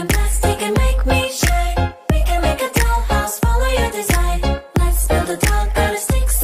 in make me shine. We can make a dollhouse, follow your design. Sticks